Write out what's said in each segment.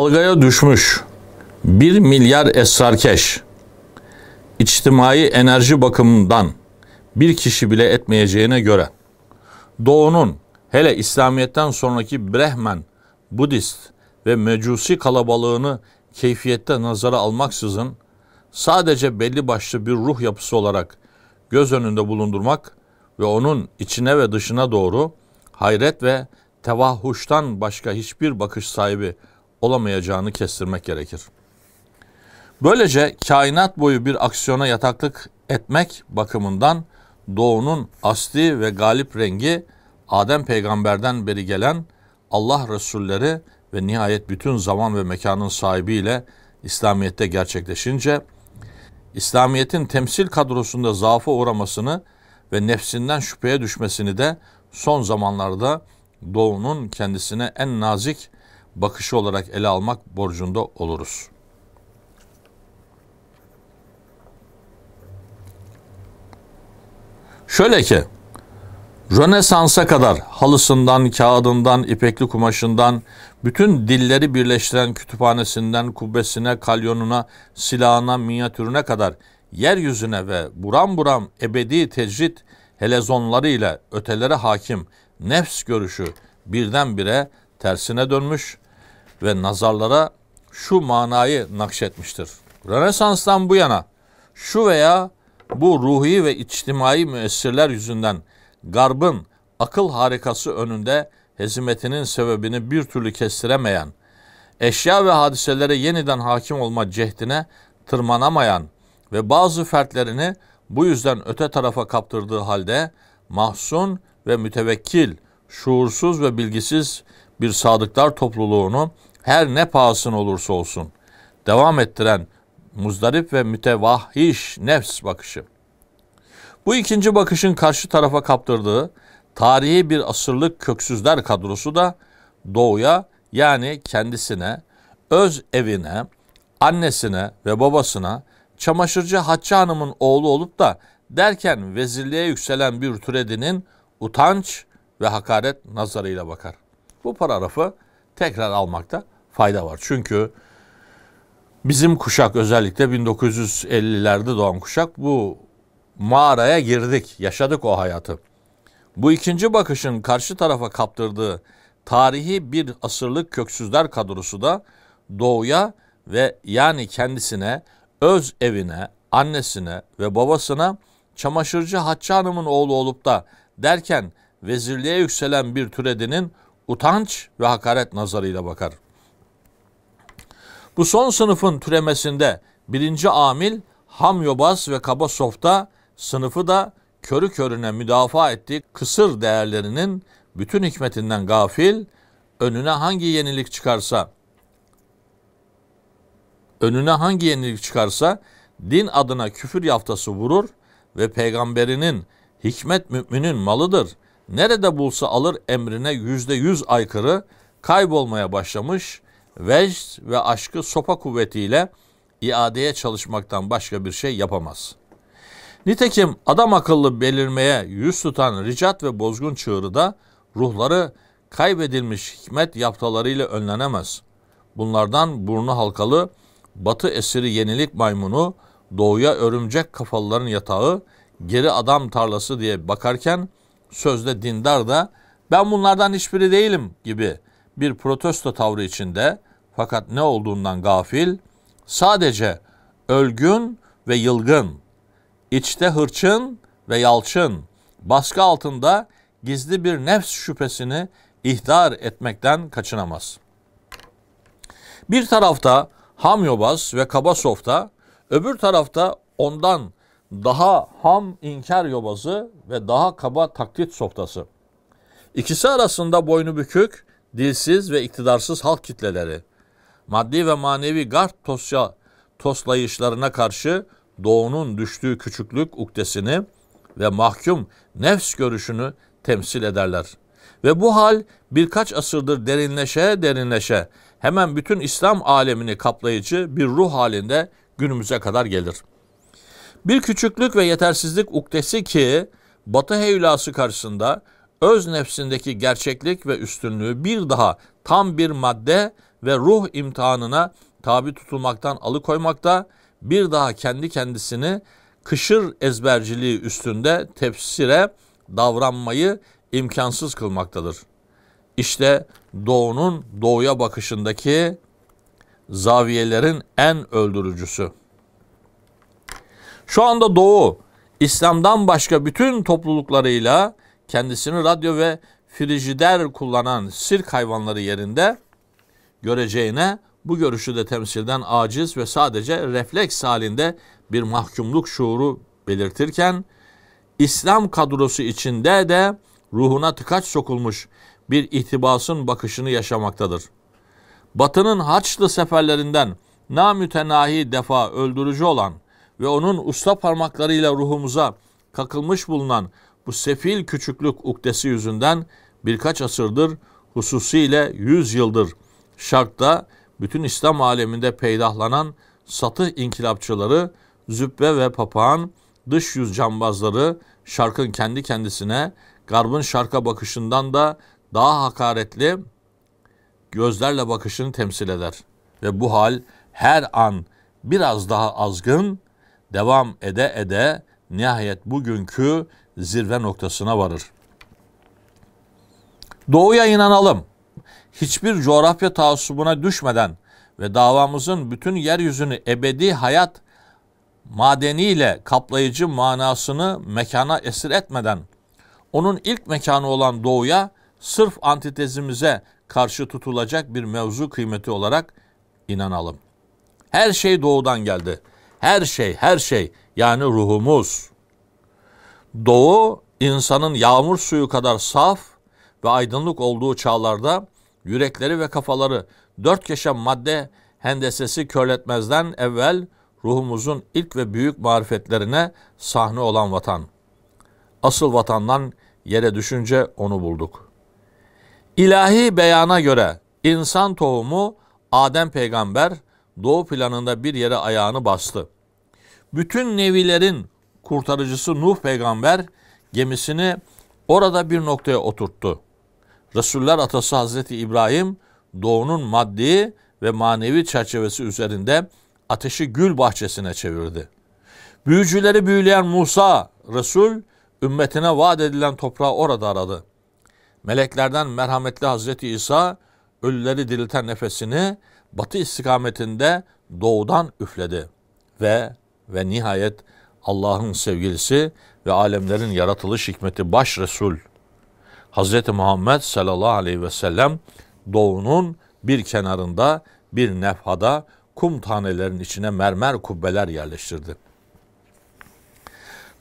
Dalgaya düşmüş 1 milyar esrarkeş içtimai enerji bakımından bir kişi bile etmeyeceğine göre Doğu'nun hele İslamiyet'ten sonraki Brehmen, Budist ve Mecusi kalabalığını keyfiyette nazara almaksızın sadece belli başlı bir ruh yapısı olarak göz önünde bulundurmak ve onun içine ve dışına doğru hayret ve tevahhuştan başka hiçbir bakış sahibi olamayacağını kestirmek gerekir. Böylece kainat boyu bir aksiyona yataklık etmek bakımından doğunun asli ve galip rengi Adem peygamberden beri gelen Allah Resulleri ve nihayet bütün zaman ve mekanın sahibiyle İslamiyet'te gerçekleşince İslamiyet'in temsil kadrosunda zaafa uğramasını ve nefsinden şüpheye düşmesini de son zamanlarda doğunun kendisine en nazik bakışı olarak ele almak borcunda oluruz. Şöyle ki, Rönesans'a kadar halısından, kağıdından, ipekli kumaşından, bütün dilleri birleştiren kütüphanesinden, kubbesine, kalyonuna, silahına, minyatürüne kadar yeryüzüne ve buram buram ebedi tecrit helezonları ile ötelere hakim nefs görüşü birdenbire tersine dönmüş ve nazarlara şu manayı nakşetmiştir. Rönesans'tan bu yana şu veya bu ruhi ve içtimai müessirler yüzünden garbın akıl harikası önünde hezimetinin sebebini bir türlü kestiremeyen, eşya ve hadiselere yeniden hakim olma cehdine tırmanamayan ve bazı fertlerini bu yüzden öte tarafa kaptırdığı halde mahzun ve mütevekkil, şuursuz ve bilgisiz bir sadıklar topluluğunu her ne pahasına olursa olsun devam ettiren muzdarip ve mütevahhiş nefs bakışı. Bu ikinci bakışın karşı tarafa kaptırdığı tarihi bir asırlık köksüzler kadrosu da doğuya yani kendisine, öz evine, annesine ve babasına çamaşırcı Hatice Hanım'ın oğlu olup da derken vezirliğe yükselen bir türedinin utanç ve hakaret nazarıyla bakar. Bu paragrafı tekrar almakta fayda var. Çünkü bizim kuşak özellikle 1950'lerde doğan kuşak bu mağaraya girdik, yaşadık o hayatı. Bu ikinci bakışın karşı tarafa kaptırdığı tarihi bir asırlık köksüzler kadrosu da doğuya ve yani kendisine, öz evine, annesine ve babasına çamaşırcı Hatice Hanım'ın oğlu olup da derken vezirliğe yükselen bir türedinin utanç ve hakaret nazarıyla bakar. Bu son sınıfın türemesinde birinci amil Hamyobaz ve Kaba Softa sınıfı da körü körüne müdafaa ettiği kısır değerlerinin bütün hikmetinden gafil, önüne hangi yenilik çıkarsa, önüne hangi yenilik çıkarsa din adına küfür yaftası vurur ve peygamberinin hikmet müminin malıdır. Nerede bulsa alır emrine yüzde yüz aykırı kaybolmaya başlamış, vecd ve aşkı sopa kuvvetiyle iadeye çalışmaktan başka bir şey yapamaz.'' Nitekim adam akıllı belirmeye yüz tutan ricat ve bozgun çığırı da ruhları kaybedilmiş hikmet yaptalarıyla önlenemez. Bunlardan burnu halkalı, batı esiri yenilik maymunu, doğuya örümcek kafalıların yatağı, geri adam tarlası diye bakarken sözde dindar da ben bunlardan hiçbiri değilim gibi bir protesto tavrı içinde fakat ne olduğundan gafil, sadece ölgün ve yılgın, içte hırçın ve yalçın, baskı altında gizli bir nefs şüphesini ihdar etmekten kaçınamaz. Bir tarafta Hamyobaz ve Kaba Softa, öbür tarafta ondan daha ham inkar yobazı ve daha kaba taklit softası. İkisi arasında boynu bükük, dilsiz ve iktidarsız halk kitleleri, maddi ve manevi garp tosya toslayışlarına karşı doğunun düştüğü küçüklük ukdesini ve mahkum nefs görüşünü temsil ederler. Ve bu hal birkaç asırdır derinleşe derinleşe hemen bütün İslam alemini kaplayıcı bir ruh halinde günümüze kadar gelir. Bir küçüklük ve yetersizlik ukdesi ki batı hevlası karşısında öz nefsindeki gerçeklik ve üstünlüğü bir daha tam bir madde ve ruh imtihanına tabi tutulmaktan alıkoymakta, bir daha kendi kendisini kışır ezberciliği üstünde tefsire davranmayı imkansız kılmaktadır. İşte doğunun doğuya bakışındaki zaviyelerin en öldürücüsü. Şu anda doğu İslam'dan başka bütün topluluklarıyla kendisini radyo ve frijider kullanan sirk hayvanları yerinde göreceğine bu görüşü de temsilden aciz ve sadece refleks halinde bir mahkumluk şuuru belirtirken İslam kadrosu içinde de ruhuna tıkaç sokulmuş bir ihtibasın bakışını yaşamaktadır. Batı'nın Haçlı seferlerinden namütenahi defa öldürücü olan ve onun usta parmaklarıyla ruhumuza kakılmış bulunan bu sefil küçüklük ukdesi yüzünden birkaç asırdır hususiyle yüz yıldır Şark'ta bütün İslam aleminde peydahlanan satı inkılapçıları, zübbe ve papağan, dış yüz cambazları şarkın kendi kendisine, garbın şarka bakışından da daha hakaretli gözlerle bakışını temsil eder. Ve bu hal her an biraz daha azgın, devam ede ede nihayet bugünkü zirve noktasına varır. Doğuya inanalım. Hiçbir coğrafya taassubuna düşmeden ve davamızın bütün yeryüzünü ebedi hayat madeniyle kaplayıcı manasını mekana esir etmeden onun ilk mekanı olan doğuya sırf antitezimize karşı tutulacak bir mevzu kıymeti olarak inanalım. Her şey doğudan geldi. Her şey, her şey yani ruhumuz. Doğu insanın yağmur suyu kadar saf ve aydınlık olduğu çağlarda yürekleri ve kafaları dört yaşam madde hendesesi körletmezden evvel ruhumuzun ilk ve büyük marifetlerine sahne olan vatan. Asıl vatandan yere düşünce onu bulduk. İlahi beyana göre insan tohumu Adem peygamber doğu planında bir yere ayağını bastı. Bütün nevilerin kurtarıcısı Nuh peygamber gemisini orada bir noktaya oturttu. Resuller atası Hazreti İbrahim doğunun maddi ve manevi çerçevesi üzerinde ateşi gül bahçesine çevirdi. Büyücüleri büyüleyen Musa, Resul, ümmetine vaat edilen toprağı orada aradı. Meleklerden merhametli Hazreti İsa, ölüleri dirilten nefesini batı istikametinde doğudan üfledi. Ve ve nihayet Allah'ın sevgilisi ve alemlerin yaratılış hikmeti baş Resul Hz. Muhammed sallallahu aleyhi ve sellem doğunun bir kenarında bir nefhada kum tanelerin içine mermer kubbeler yerleştirdi.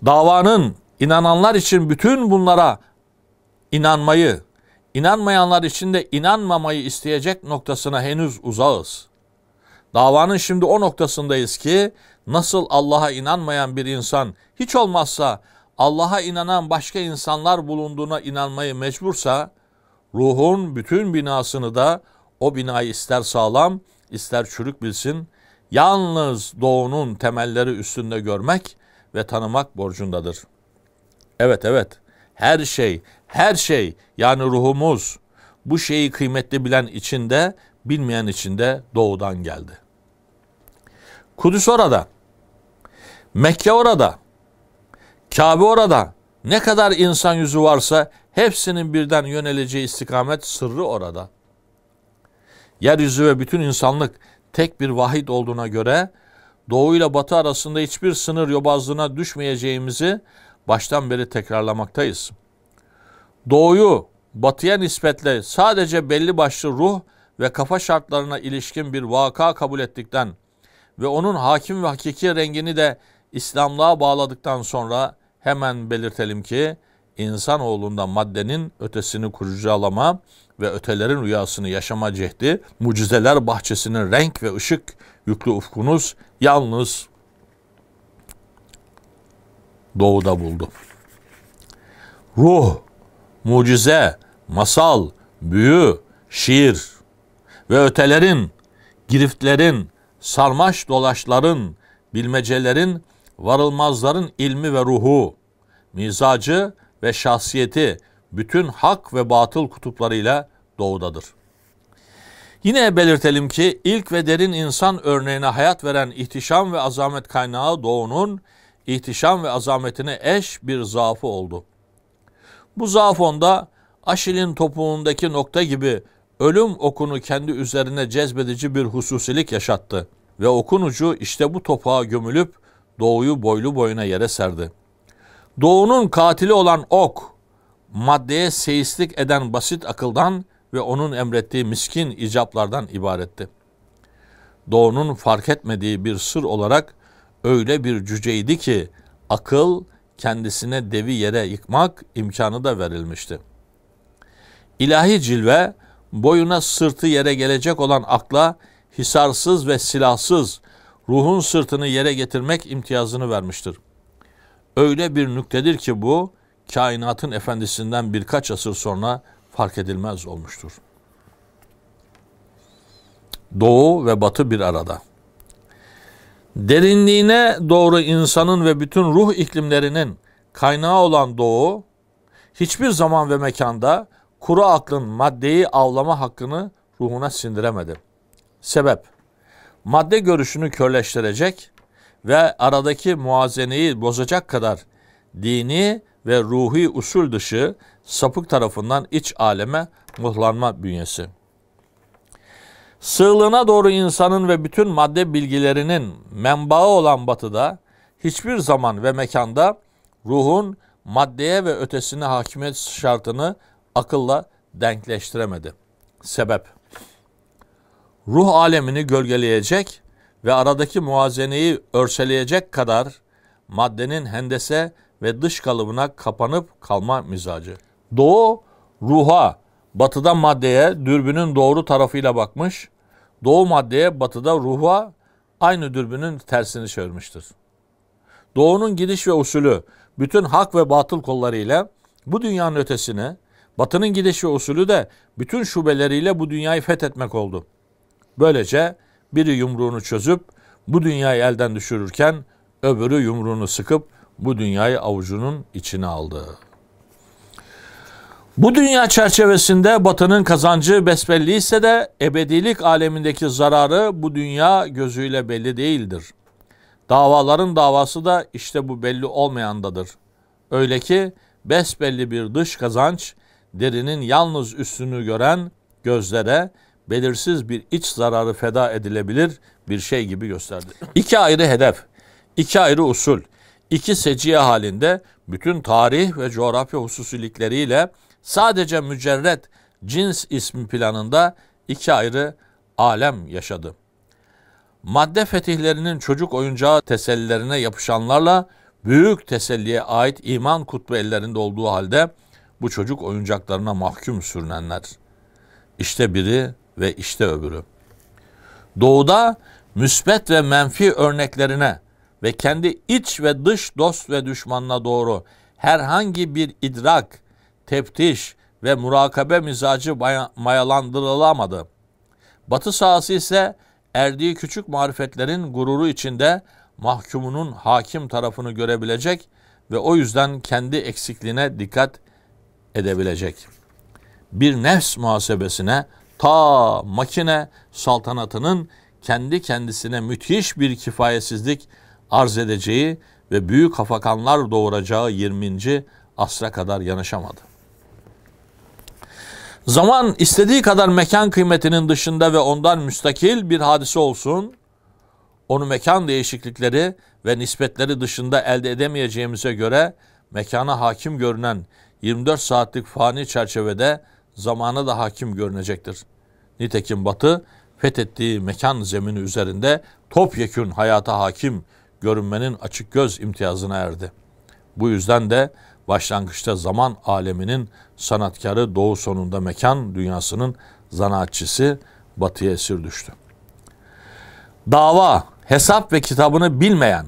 Davanın inananlar için bütün bunlara inanmayı, inanmayanlar için de inanmamayı isteyecek noktasına henüz uzağız. Davanın şimdi o noktasındayız ki nasıl Allah'a inanmayan bir insan hiç olmazsa Allah'a inanan başka insanlar bulunduğuna inanmayı mecbursa ruhun bütün binasını da o binayı ister sağlam ister çürük bilsin yalnız doğunun temelleri üstünde görmek ve tanımak borcundadır. Evet evet her şey her şey yani ruhumuz bu şeyi kıymetli bilen içinde bilmeyen içinde doğudan geldi. Kudüs orada. Mekke orada. Kabe orada. Ne kadar insan yüzü varsa hepsinin birden yöneleceği istikamet sırrı orada. Yeryüzü ve bütün insanlık tek bir vahid olduğuna göre doğu ile batı arasında hiçbir sınır yobazlığına düşmeyeceğimizi baştan beri tekrarlamaktayız. Doğuyu batıya nispetle sadece belli başlı ruh ve kafa şartlarına ilişkin bir vaka kabul ettikten ve onun hakim ve hakiki rengini de İslamlığa bağladıktan sonra hemen belirtelim ki insanoğlunda maddenin ötesini kurcalama ve ötelerin rüyasını yaşama cehdi, mucizeler bahçesinin renk ve ışık yüklü ufkunuz yalnız doğuda buldu. Ruh, mucize, masal, büyü, şiir ve ötelerin, giriftlerin, sarmaş dolaşların, bilmecelerin varılmazların ilmi ve ruhu, mizacı ve şahsiyeti bütün hak ve batıl kutuplarıyla doğudadır. Yine belirtelim ki ilk ve derin insan örneğine hayat veren ihtişam ve azamet kaynağı doğunun ihtişam ve azametine eş bir zaafı oldu. Bu zaaf onda Aşil'in topuğundaki nokta gibi ölüm okunu kendi üzerine cezbedici bir hususilik yaşattı ve okun ucu işte bu topağa gömülüp doğuyu boylu boyuna yere serdi. Doğunun katili olan ok, maddeye seistlik eden basit akıldan ve onun emrettiği miskin icaplardan ibaretti. Doğunun fark etmediği bir sır olarak öyle bir cüceydi ki akıl kendisine devi yere yıkmak imkanı da verilmişti. İlahi cilve boyuna sırtı yere gelecek olan akla hisarsız ve silahsız ruhun sırtını yere getirmek imtiyazını vermiştir. Öyle bir nüktedir ki bu kainatın efendisinden birkaç asır sonra fark edilmez olmuştur. Doğu ve batı bir arada. Derinliğine doğru insanın ve bütün ruh iklimlerinin kaynağı olan doğu, hiçbir zaman ve mekanda kuru aklın maddeyi avlama hakkını ruhuna sindiremedi. Sebep, madde görüşünü körleştirecek ve aradaki muazeneyi bozacak kadar dini ve ruhi usul dışı sapık tarafından iç aleme muhlanma bünyesi. Sığlığına doğru insanın ve bütün madde bilgilerinin menbaı olan batıda hiçbir zaman ve mekanda ruhun maddeye ve ötesine hakimiyet şartını akılla denkleştiremedi. Sebep Ruh alemini gölgeleyecek ve aradaki muazeneyi örseleyecek kadar maddenin hendese ve dış kalıbına kapanıp kalma mizacı. Doğu ruha, batıda maddeye dürbünün doğru tarafıyla bakmış, doğu maddeye, batıda ruha aynı dürbünün tersini çevirmiştir. Doğunun gidiş ve usulü bütün hak ve batıl kollarıyla bu dünyanın ötesine, batının gidiş ve usulü de bütün şubeleriyle bu dünyayı fethetmek oldu. Böylece biri yumruğunu çözüp bu dünyayı elden düşürürken öbürü yumruğunu sıkıp bu dünyayı avucunun içine aldı. Bu dünya çerçevesinde batının kazancı besbelli ise de ebedilik alemindeki zararı bu dünya gözüyle belli değildir. Davaların davası da işte bu belli olmayandadır. Öyle ki besbelli bir dış kazanç derinin yalnız üstünü gören gözlere belirsiz bir iç zararı feda edilebilir bir şey gibi gösterdi. İki ayrı hedef, iki ayrı usul, iki seciye halinde bütün tarih ve coğrafya hususilikleriyle sadece mücerret cins ismi planında iki ayrı alem yaşadı. Madde fetihlerinin çocuk oyuncağı tesellilerine yapışanlarla büyük teselliye ait iman kutbu ellerinde olduğu halde bu çocuk oyuncaklarına mahkum sürünenler. İşte biri ve işte öbürü. Doğuda müsbet ve menfi örneklerine ve kendi iç ve dış dost ve düşmanına doğru herhangi bir idrak, teftiş ve murakabe mizacı mayalandırılamadı. Batı sahası ise erdiği küçük marifetlerin gururu içinde mahkumunun hakim tarafını görebilecek ve o yüzden kendi eksikliğine dikkat edebilecek. Bir nefs muhasebesine ta makine saltanatının kendi kendisine müthiş bir kifayetsizlik arz edeceği ve büyük hafakanlar doğuracağı 20. asra kadar yanaşamadı. Zaman istediği kadar mekan kıymetinin dışında ve ondan müstakil bir hadise olsun, onu mekan değişiklikleri ve nispetleri dışında elde edemeyeceğimize göre mekana hakim görünen 24 saatlik fani çerçevede zamana da hakim görünecektir. Nitekim Batı fethettiği mekan zemini üzerinde topyekün hayata hakim görünmenin açık göz imtiyazına erdi. Bu yüzden de başlangıçta zaman aleminin sanatkarı doğu sonunda mekan dünyasının zanaatçısı batıya esir düştü. Dava, hesap ve kitabını bilmeyen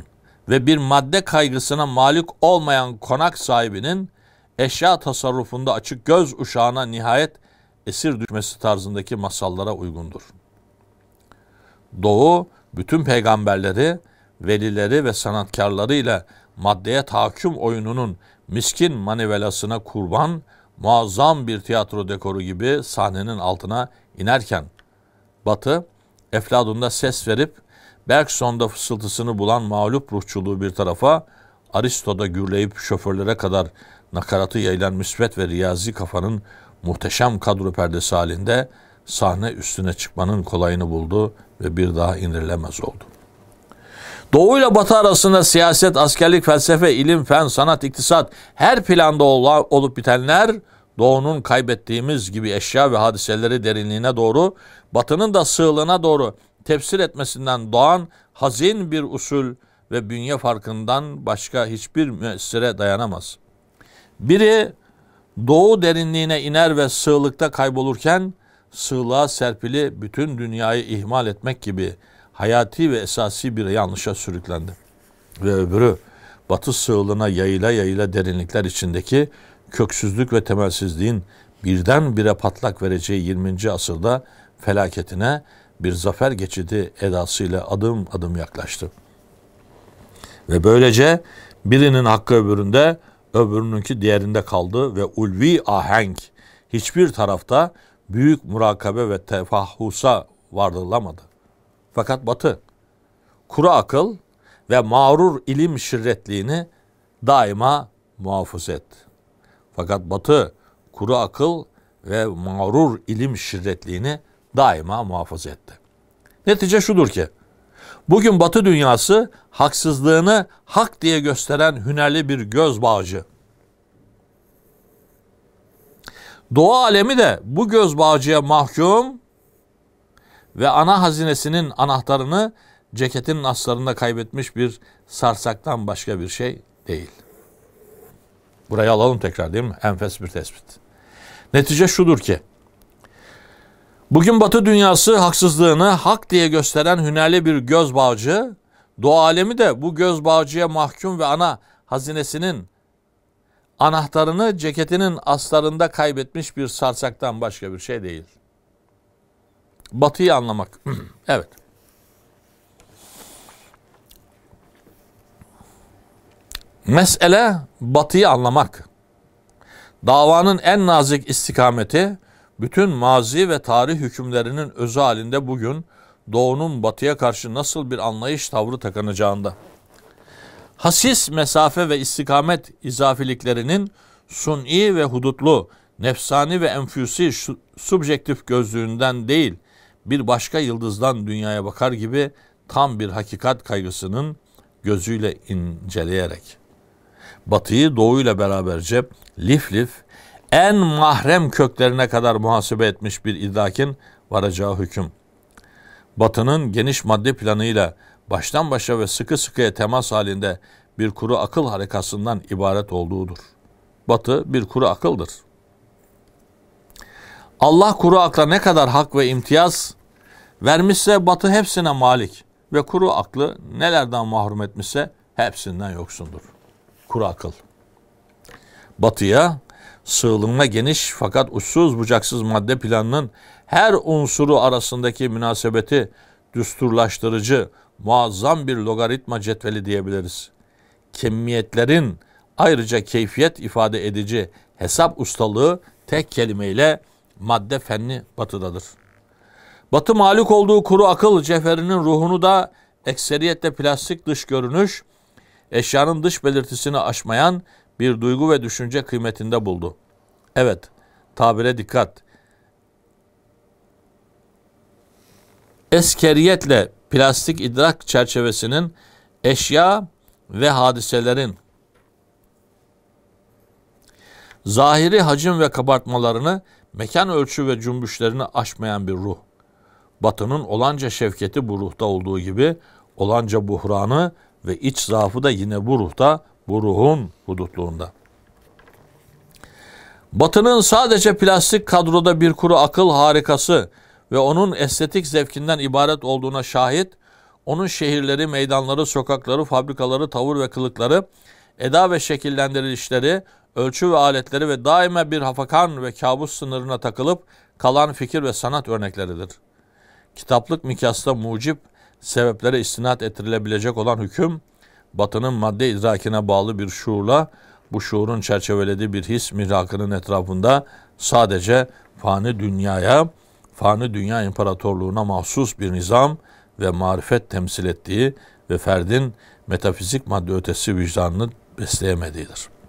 ve bir madde kaygısına malik olmayan konak sahibinin eşya tasarrufunda açık göz uşağına nihayet esir düşmesi tarzındaki masallara uygundur. Doğu bütün peygamberleri, velileri ve sanatkarlarıyla maddeye tahakküm oyununun miskin manivelasına kurban, muazzam bir tiyatro dekoru gibi sahnenin altına inerken Batı, Efladun'da ses verip Bergson'da fısıltısını bulan mağlup ruhçuluğu bir tarafa, Aristo'da gürleyip şoförlere kadar nakaratı yayılan müsbet ve riyazi kafanın muhteşem kadro perdesi halinde sahne üstüne çıkmanın kolayını buldu ve bir daha indirilemez oldu. Doğu ile Batı arasında siyaset, askerlik, felsefe, ilim, fen, sanat, iktisat her planda olup bitenler Doğu'nun kaybettiğimiz gibi eşya ve hadiseleri derinliğine doğru, Batı'nın da sığlığına doğru tefsir etmesinden doğan hazin bir usul ve bünye farkından başka hiçbir müessire dayanamaz. Biri doğu derinliğine iner ve sığlıkta kaybolurken sığlığa serpili bütün dünyayı ihmal etmek gibi hayati ve esasi bir yanlışa sürüklendi. Ve öbürü batı sığlığına yayıla yayıla derinlikler içindeki köksüzlük ve temelsizliğin birdenbire patlak vereceği 20. asırda felaketine bir zafer geçidi edasıyla adım adım yaklaştı. Ve böylece birinin hakkı öbüründe, öbürününki diğerinde kaldı ve ulvi ahenk hiçbir tarafta büyük murakabe ve tefahhusa vardırılamadı. Fakat Batı kuru akıl ve mağrur ilim şirretliğini daima muhafaza etti. Fakat Batı kuru akıl ve mağrur ilim şirretliğini daima muhafaza etti. Netice şudur ki, bugün Batı dünyası haksızlığını hak diye gösteren hünerli bir göz bağcı. Doğu alemi de bu göz bağcıya mahkum ve ana hazinesinin anahtarını ceketinin aslarında kaybetmiş bir sarsaktan başka bir şey değil. Burayı alalım tekrar değil mi? Enfes bir tespit. Netice şudur ki, bugün Batı dünyası haksızlığını hak diye gösteren hünerli bir göz bağcı, Doğu alemi de bu göz bağcıya mahkum ve ana hazinesinin anahtarını ceketinin aslarında kaybetmiş bir sarsaktan başka bir şey değil. Batıyı anlamak. evet. Mesele batıyı anlamak. Davanın en nazik istikameti bütün mazi ve tarih hükümlerinin özü halinde bugün doğunun batıya karşı nasıl bir anlayış tavrı takınacağında. Hasis mesafe ve istikamet izafiliklerinin suni ve hudutlu, nefsani ve enfüsi subjektif gözlüğünden değil, bir başka yıldızdan dünyaya bakar gibi tam bir hakikat kaygısının gözüyle inceleyerek batıyı doğuyla beraberce lif lif en mahrem köklerine kadar muhasebe etmiş bir idrakin varacağı hüküm. Batının geniş madde planıyla baştan başa ve sıkı sıkıya temas halinde bir kuru akıl harekasından ibaret olduğudur. Batı bir kuru akıldır. Allah kuru akla ne kadar hak ve imtiyaz vermişse batı hepsine malik ve kuru aklı nelerden mahrum etmişse hepsinden yoksundur. Kuru akıl. Batıya sığılımına geniş fakat uçsuz bucaksız madde planının her unsuru arasındaki münasebeti düsturlaştırıcı muazzam bir logaritma cetveli diyebiliriz. Kemiyetlerin ayrıca keyfiyet ifade edici hesap ustalığı tek kelimeyle madde fenni batıdadır. Batı malik olduğu kuru akıl cevherinin ruhunu da ekseriyetle plastik dış görünüş, eşyanın dış belirtisini aşmayan bir duygu ve düşünce kıymetinde buldu. Evet, tabire dikkat. Eskeriyetle plastik idrak çerçevesinin eşya ve hadiselerin zahiri hacim ve kabartmalarını mekan ölçü ve cümbüşlerini aşmayan bir ruh. Batının olanca şevketi bu ruhta olduğu gibi olanca buhranı ve iç zaafı da yine bu ruhta, bu ruhun hudutluğunda. Batının sadece plastik kadroda bir kuru akıl harikası ve onun estetik zevkinden ibaret olduğuna şahit, onun şehirleri, meydanları, sokakları, fabrikaları, tavır ve kılıkları, eda ve şekillendirilişleri, ölçü ve aletleri ve daima bir hafakan ve kabus sınırına takılıp kalan fikir ve sanat örnekleridir. Kitaplık mikyasta mucip sebeplere istinat ettirilebilecek olan hüküm, batının madde idrakine bağlı bir şuurla bu şuurun çerçevelediği bir his mihrakının etrafında sadece fani dünyaya fani dünya imparatorluğuna mahsus bir nizam ve marifet temsil ettiği ve ferdin metafizik madde ötesi vicdanını besleyemediğidir.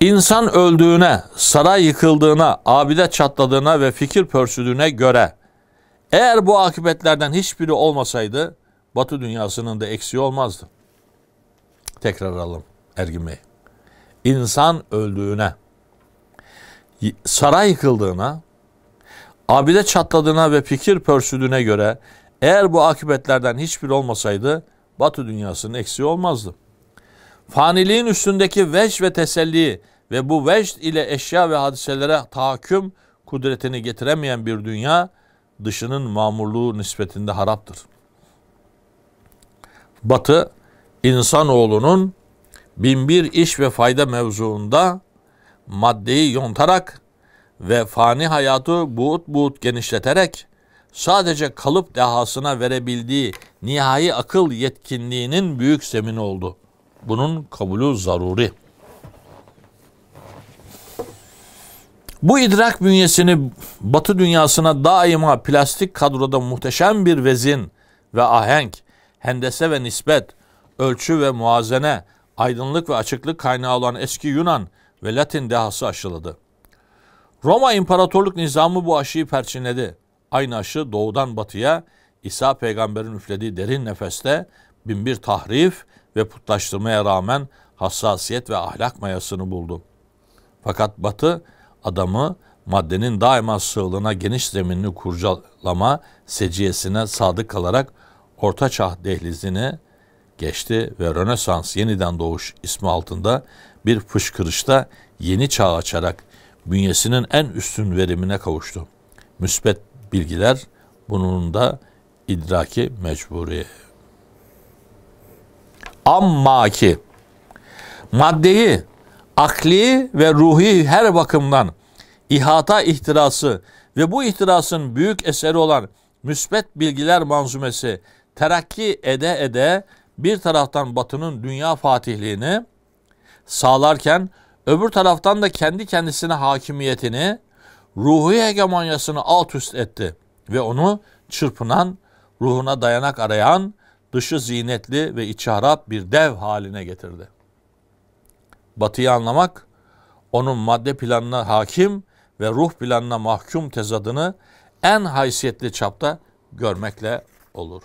İnsan öldüğüne, saray yıkıldığına, abide çatladığına ve fikir pörsüdüğüne göre eğer bu akıbetlerden hiçbiri olmasaydı Batı dünyasının da eksiği olmazdı. Tekrar alalım Ergin Bey. İnsan öldüğüne, saray yıkıldığına, abide çatladığına ve fikir pörsüdüğüne göre eğer bu akıbetlerden hiçbir olmasaydı Batı dünyasının eksiği olmazdı. Faniliğin üstündeki vecd ve teselli ve bu vecd ile eşya ve hadiselere tahakküm kudretini getiremeyen bir dünya dışının mamurluğu nispetinde haraptır. Batı insanoğlunun binbir iş ve fayda mevzuunda maddeyi yontarak ve fani hayatı buğut buğut genişleterek sadece kalıp dehasına verebildiği nihai akıl yetkinliğinin büyük zemini oldu. Bunun kabulü zaruri. Bu idrak bünyesini batı dünyasına daima plastik kadroda muhteşem bir vezin ve ahenk, hendese ve nispet, ölçü ve muazene, aydınlık ve açıklık kaynağı olan eski Yunan ve Latin dehası aşıladı. Roma İmparatorluk nizamı bu aşıyı perçinledi. Aynı aşı doğudan batıya İsa peygamberin üflediği derin nefeste binbir tahrif ve putlaştırmaya rağmen hassasiyet ve ahlak mayasını buldu. Fakat batı adamı maddenin daima sığlığına geniş zeminini kurcalama seciyesine sadık kalarak Orta Çağ dehlizini geçti ve Rönesans yeniden doğuş ismi altında bir fışkırışta yeni çağ açarak bünyesinin en üstün verimine kavuştu. Müsbet bilgiler bunun da idraki mecburi. Amma ki maddeyi akli ve ruhi her bakımdan ihata ihtirası ve bu ihtirasın büyük eseri olan müsbet bilgiler manzumesi terakki ede ede bir taraftan batının dünya fatihliğini sağlarken öbür taraftan da kendi kendisine hakimiyetini, ruhi hegemonyasını alt üst etti ve onu çırpınan, ruhuna dayanak arayan, dışı zinetli ve içi harap bir dev haline getirdi. Batıyı anlamak, onun madde planına hakim ve ruh planına mahkum tezadını en haysiyetli çapta görmekle olur.